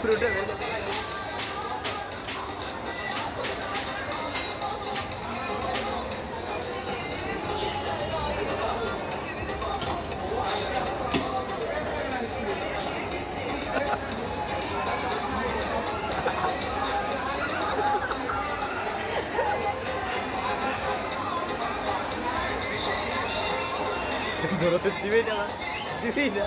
পুরোটা বেড়ে Dorothy Divina. Divina.